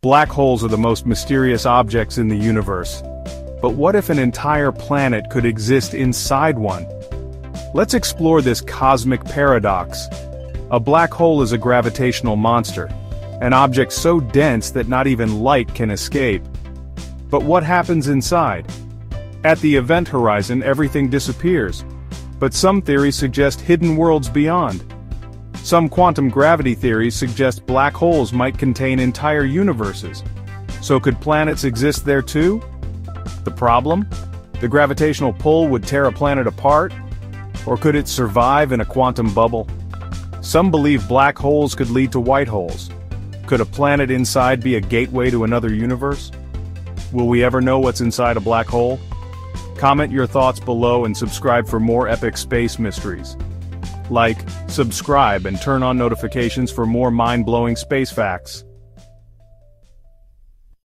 Black holes are the most mysterious objects in the universe. But what if an entire planet could exist inside one? Let's explore this cosmic paradox. A black hole is a gravitational monster, an object so dense that not even light can escape. But what happens inside? At the event horizon everything disappears. But some theories suggest hidden worlds beyond. Some quantum gravity theories suggest black holes might contain entire universes. So could planets exist there too? The problem? The gravitational pull would tear a planet apart? Or could it survive in a quantum bubble? Some believe black holes could lead to white holes. Could a planet inside be a gateway to another universe? Will we ever know what's inside a black hole? Comment your thoughts below and subscribe for more epic space mysteries. Like, subscribe and turn on notifications for more mind-blowing space facts.